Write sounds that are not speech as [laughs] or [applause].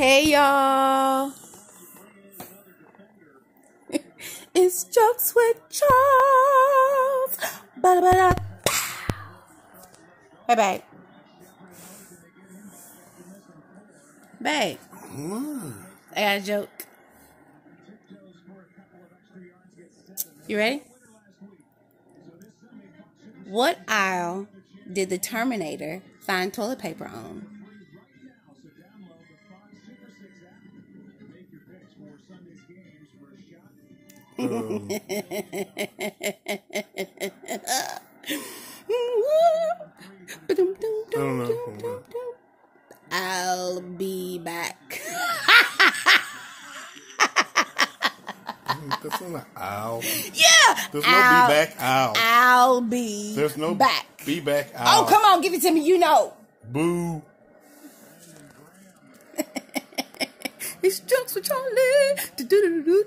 Hey y'all. [laughs] it's jokes with Charles. Ba-da-ba-da. Hey babe. Babe. Hmm. I got a joke. You ready? What aisle did the Terminator find toilet paper on? Um, I don't know. I'll be back. That's not owl. yeah. There's no I'll, be back owl. I'll be There's no back. be back owl. Oh, come on, give it to me. You know. Boo. [laughs] It's jokes with Charlie.